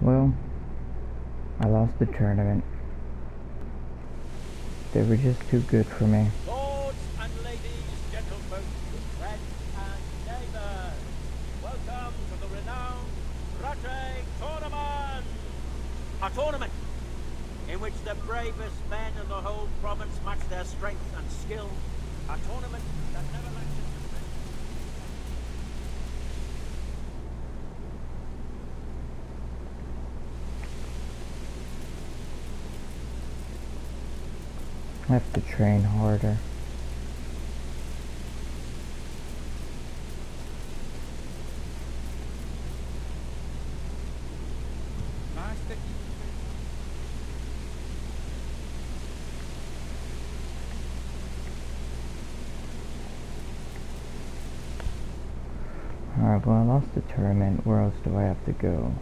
Well, I lost the tournament. They were just too good for me. Oh, Lords and ladies, gentlemen, friends and neighbors, welcome to the renowned Rattay Tournament! A tournament in which the bravest men in the whole province match their strength and skill. A tournament that never lacks its I have to train harder. Well I lost the tournament. Where else do I have to go?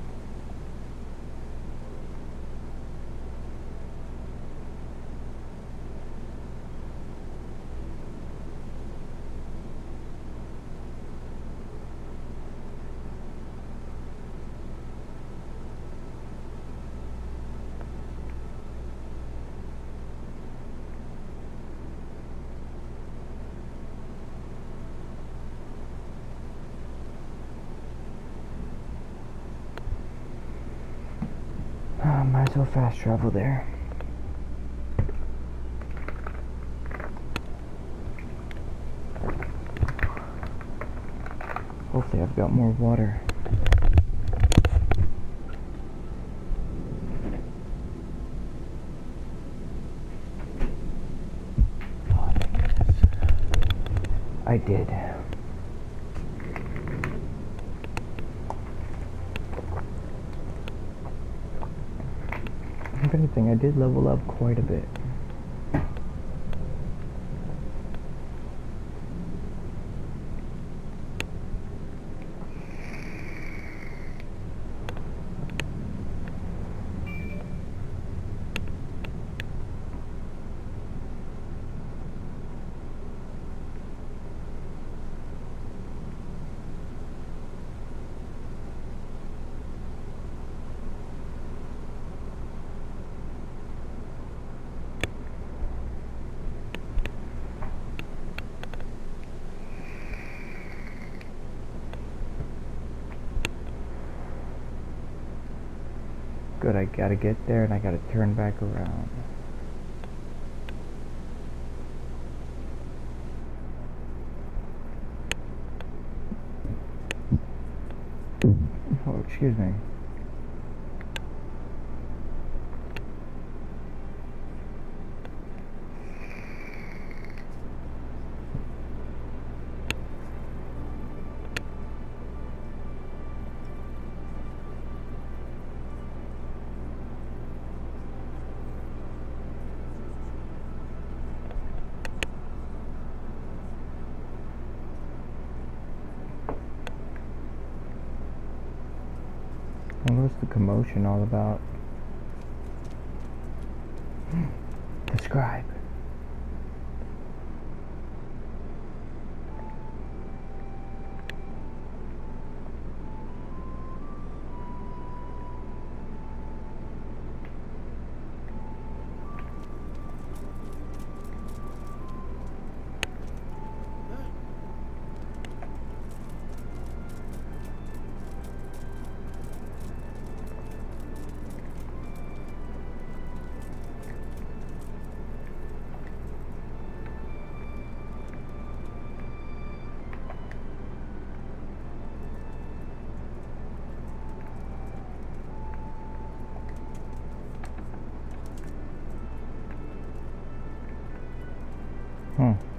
Uh, might as well fast travel there. Hopefully I've got more water. I did. If anything, I did level up quite a bit. Good, I gotta get there and I gotta turn back around. Oh, excuse me. All about? Describe.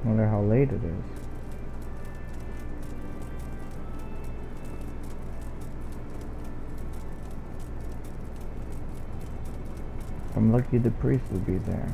Wonder how late it is. I'm lucky the priest will be there.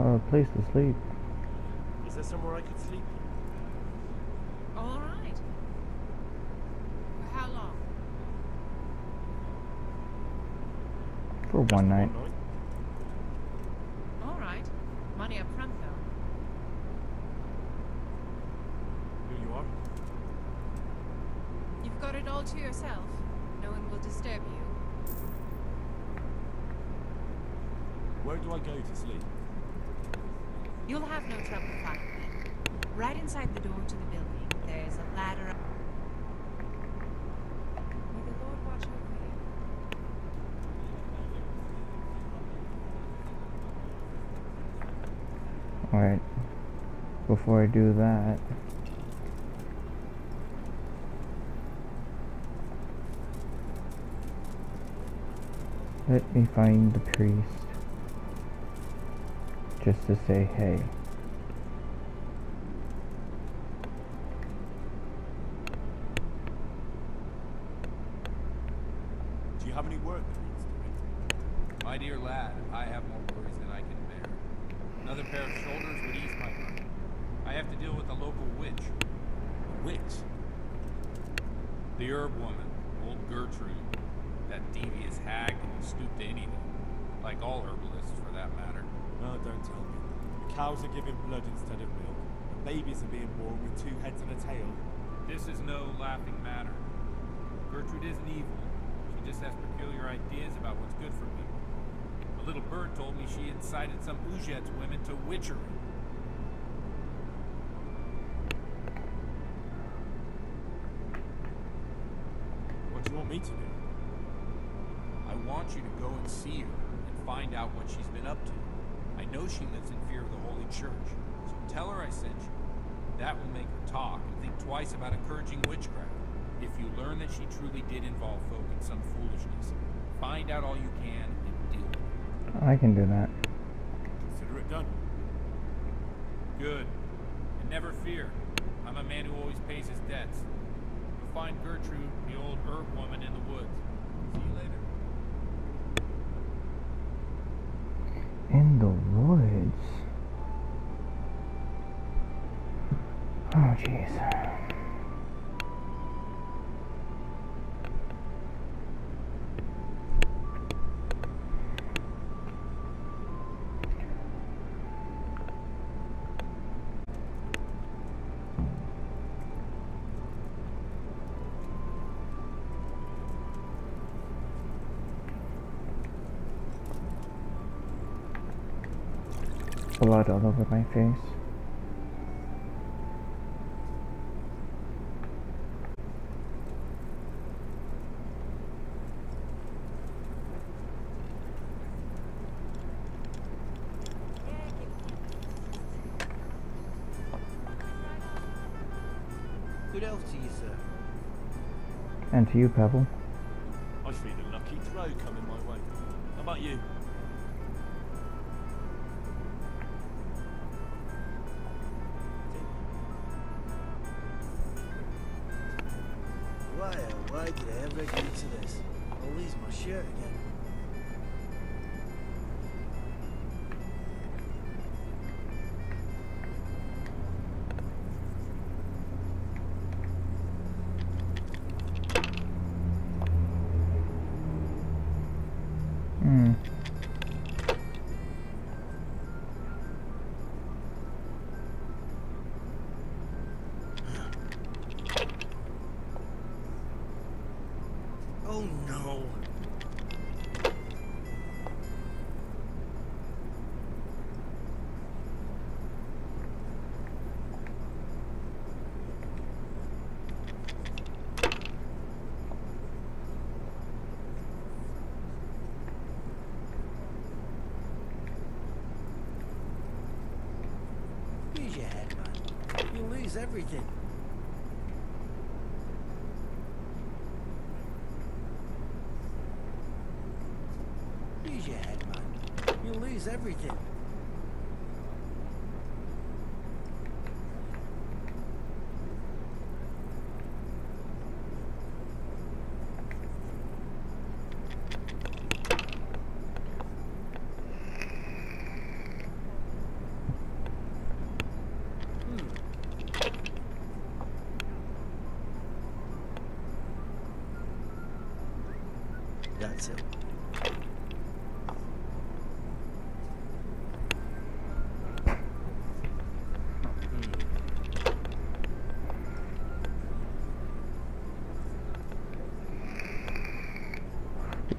A place to sleep. Is there somewhere I could sleep? All right. For how long? For Just one night. All right. Money up front, though. Who you are? You've got it all to yourself. No one will disturb you. Where do I go to sleep? You'll have no trouble finding it. Right inside the door to the building, there's a ladder up. May the Lord watch over you. Alright. Before I do that. Let me find the priest. Just to say hey. Do you have any work that needs doing? My dear lad, I have more worries than I can bear. Another pair of shoulders would ease my burden. I have to deal with a local witch. A witch? The herb woman, old Gertrude. That devious hag can stoop to anything. Like all herbalists, for that matter. No, don't tell me. The cows are giving blood instead of milk. The babies are being born with two heads and a tail. This is no laughing matter. Gertrude isn't evil. She just has peculiar ideas about what's good for people. A little bird told me she incited some Ujet's women to witchery. What do you want me to do? I want you to go and see her and find out what she's been up to. I know she lives in fear of the Holy Church, so tell her I sent you. That will make her talk and think twice about encouraging witchcraft. If you learn that she truly did involve folk in some foolishness, find out all you can and deal with it. I can do that. Consider it done. Good. And never fear. I'm a man who always pays his debts. You'll find Gertrude, the old herb woman, in the woods. See you later. In the woods. Oh, jeez. Blood all over my face. Good health to you, sir. And to you, Pebble. This? I'll lose my shirt again. Use your head, man. You'll lose everything. Lose your head, man. You'll lose everything.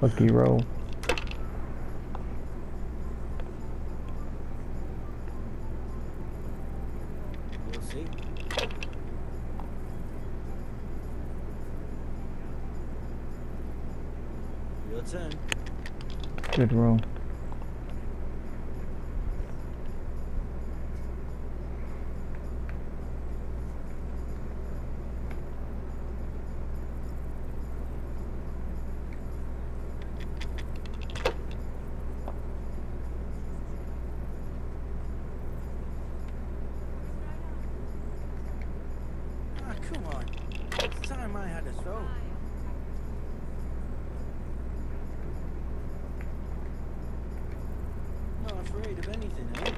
Lucky roll. We'll see. Your turn. Good roll. Ah, come on. It's time I had a throw. Not afraid of anything, eh?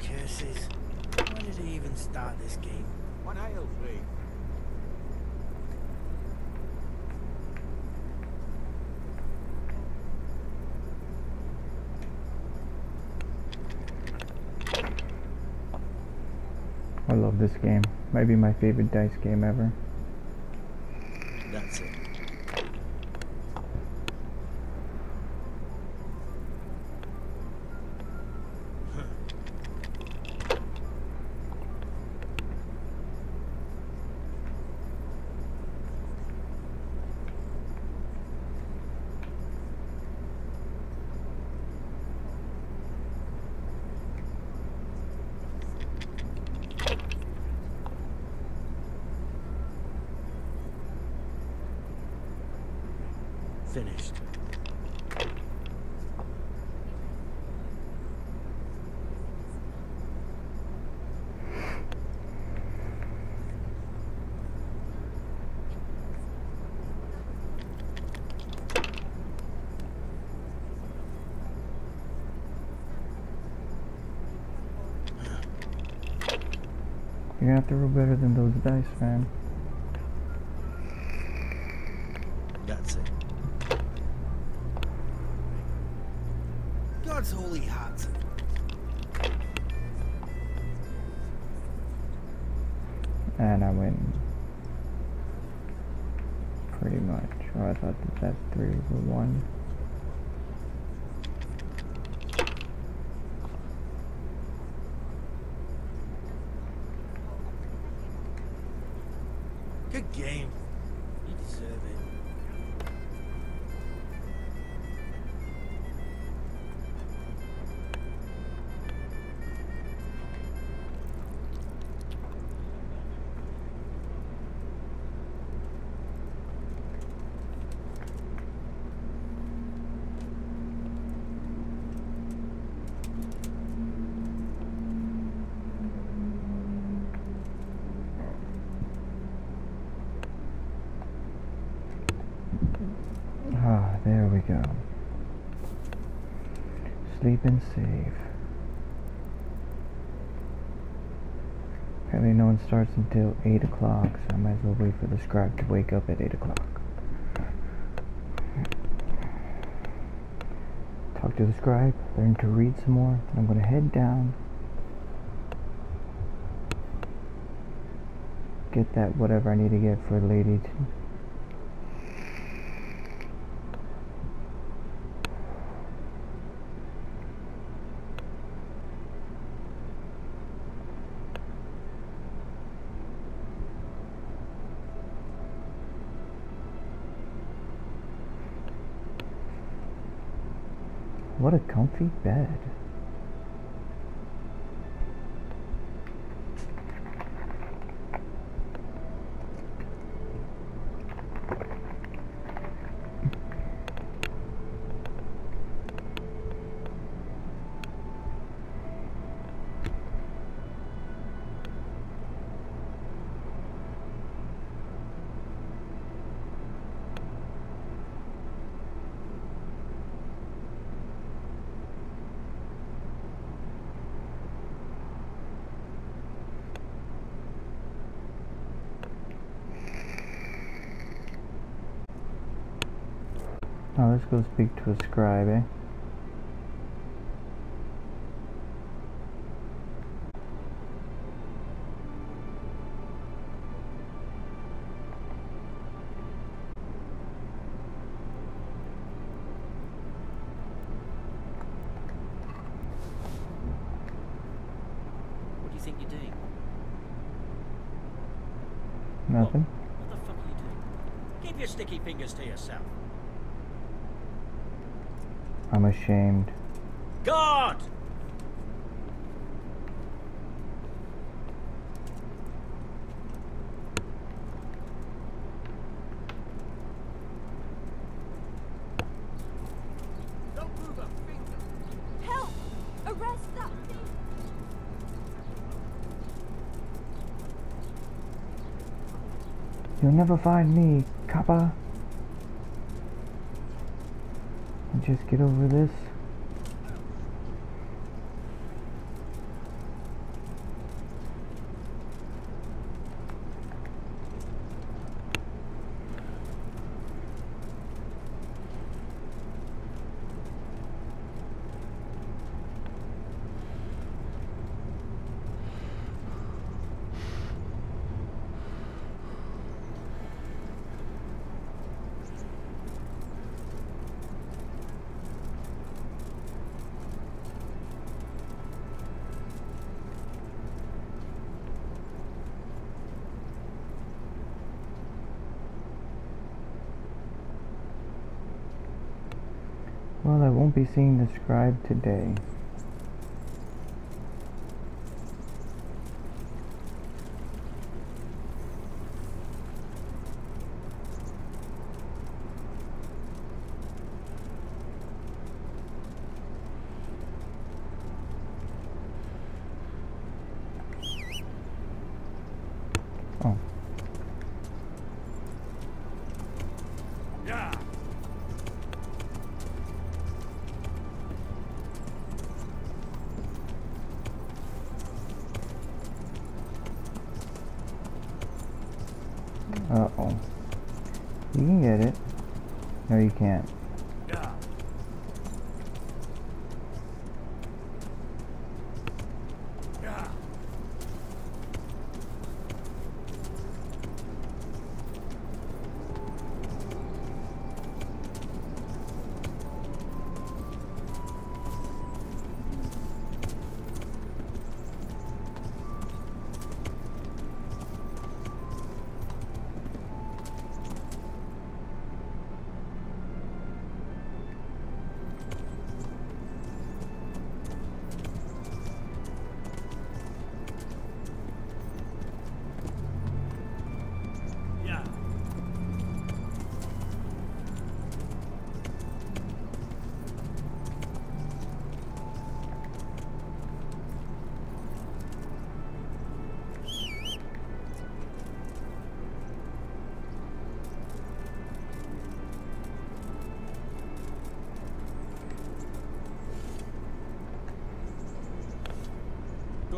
Curses. Why did I even start this game? One hail, three. I love this game. Might be my favorite dice game ever. That's it. You're gonna have to roll better than those dice, man. Sleep and save. Apparently no one starts until 8 o'clock, so I might as well wait for the scribe to wake up at 8 o'clock. Talk to the scribe, learn to read some more, then I'm gonna head down. Get that whatever I need to get for Lady What a comfy bed. Go speak to a scribe, eh? What do you think you're doing? Nothing. What the fuck are you doing? Keep your sticky fingers to yourself. I'm ashamed. God! Don't move a finger. Help! Arrest that thief! You'll never find me, Kappa. Just get over this. Well, I won't be seeing the scribe today. You can get it. No, you can't.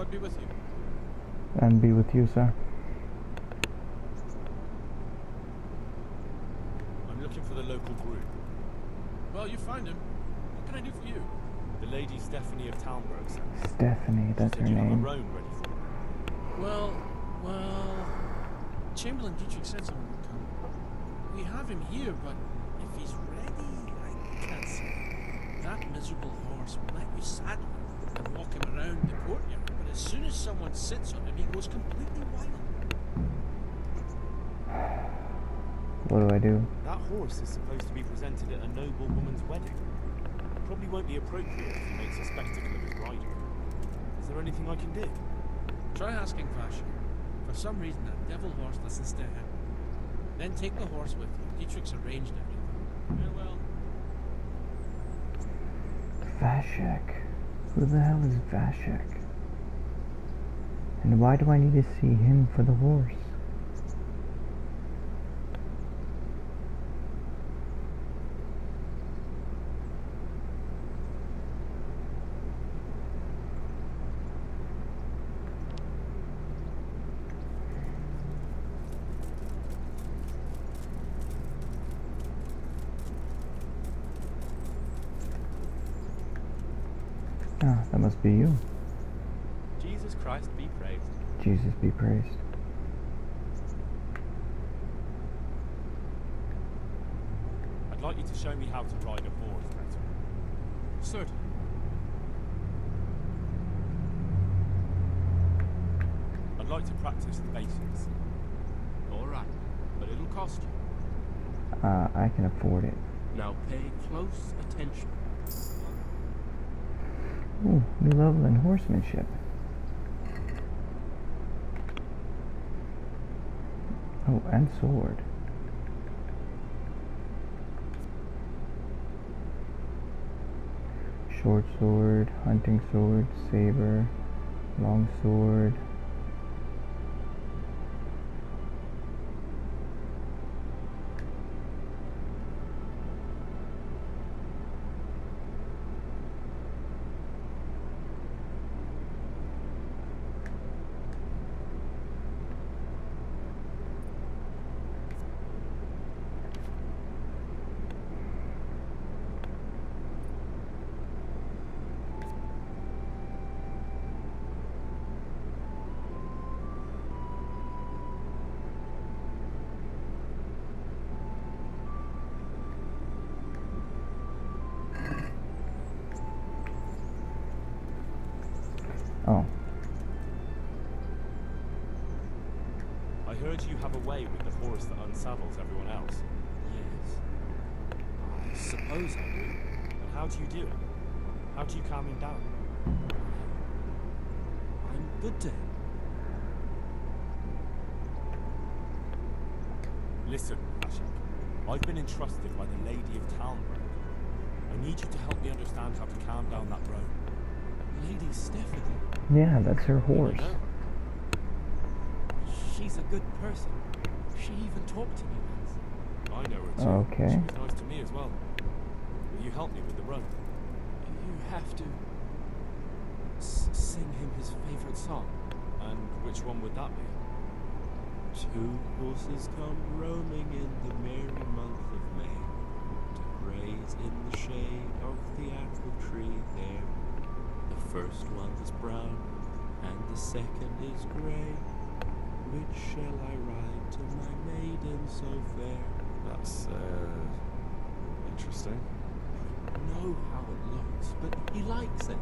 God be with you. And be with you, sir. I'm looking for the local group. Well, you find him. What can I do for you? The Lady Stephanie of Talmberg sent. Stephanie, that's her Said you have a name. roan ready for her. Well, well, Chamberlain Dietrich said someone would come. We have him here, but if he's ready, I can't say. That miserable horse will let you saddle him and walk him around the courtyard, but as soon as someone sits on him, he goes completely wild. What do I do? That horse is supposed to be presented at a noble woman's wedding. It probably won't be appropriate if he makes a spectacle of his rider. Is there anything I can do? Try asking Vashek. For some reason, that devil horse listens to him. Then take the horse with you. Dietrich's arranged everything. Farewell. Vashek. Who the hell is Vashek? And why do I need to see him for the horse? Ah, that must be you. Jesus Christ be praised. Jesus be praised. I'd like you to show me how to ride a horse better. Certainly. I'd like to practice the basics. All right, but it'll cost you. Uh, I can afford it. Now pay close attention. Ooh, new level in horsemanship. Oh, and sword. Short sword, hunting sword, saber, long sword. The horse everyone else. Yes. I suppose I do. And how do you do it? How do you calm him down? I'm good to him. Listen, Vashek. I've been entrusted by the Lady of Talmberg. I need you to help me understand how to calm down that roan. Lady Stephanie. yeah, that's her horse. She's a good person. She even talked to me once. I know her too. Okay. She was nice to me as well. Will you help me with the roan? You have to s- sing him his favorite song. And which one would that be? Two horses come roaming in the merry month of May to graze in the shade of the apple tree there. The first one is brown and the second is grey. Which shall I ride to my maiden so fair? That's, uh, interesting. Know how it looks, but he likes it.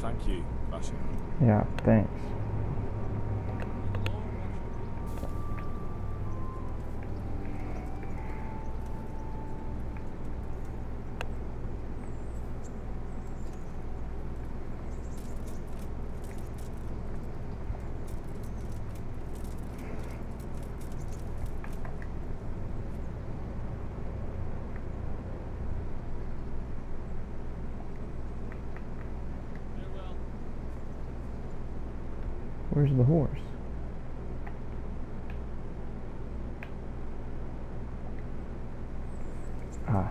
Thank you, Vashek. Yeah, thanks. Where's the horse? Ah.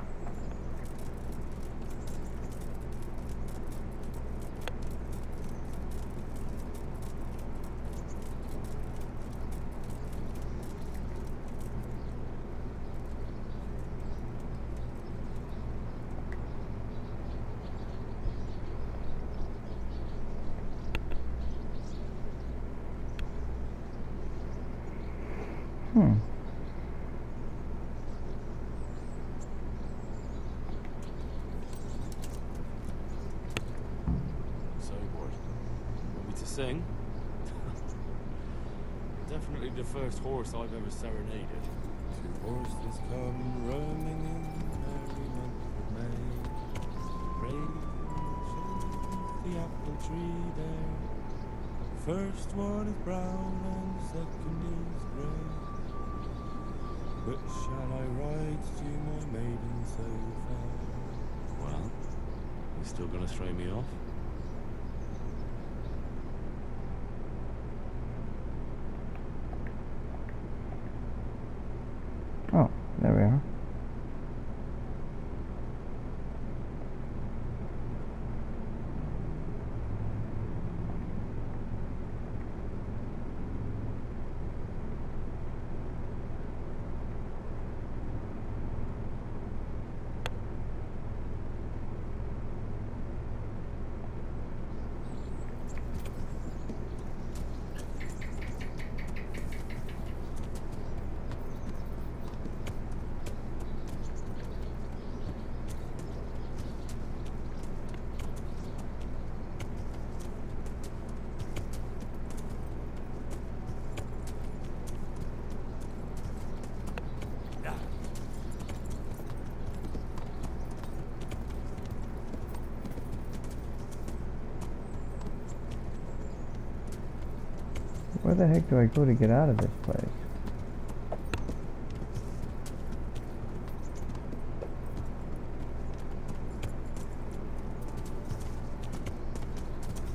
Hmm. So, boy, want me to sing? Definitely the first horse I've ever serenaded. Two horses come roaming in the month of May. The apple tree there. First one is brown and second is grey. Which shall I ride to my maiden so fair? Well, you still gonna throw me off? Where the heck do I go to get out of this place?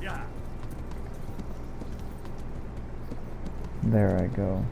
Yeah. There I go.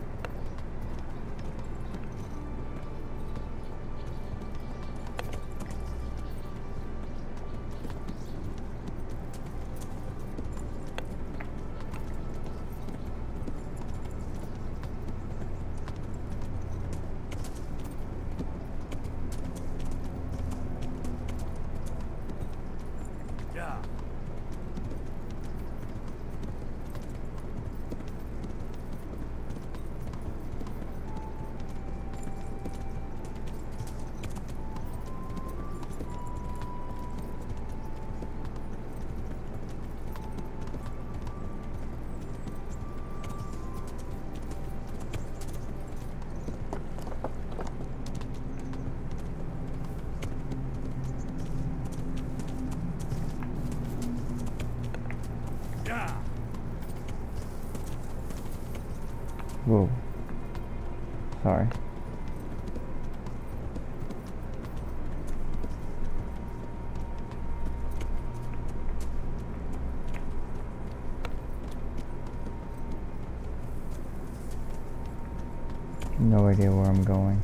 Whoa. Sorry. No idea where I'm going.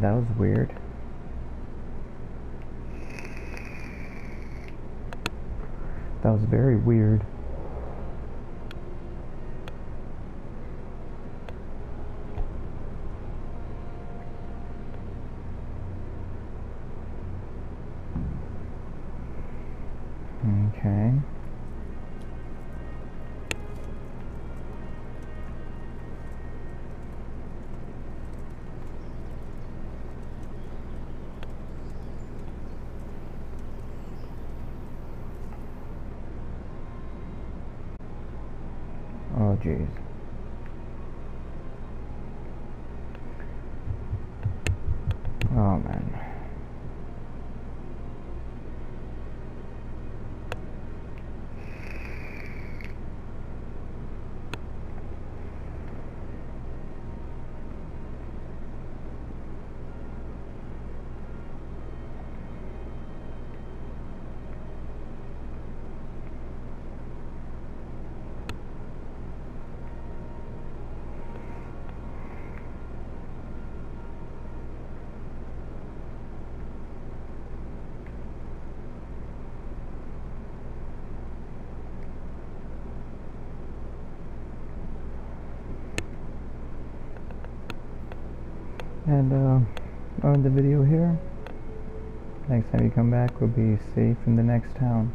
That was weird. That was very weird. Oh jeez. Oh man. And uh, end the video here. Next time you come back, we'll be safe in the next town.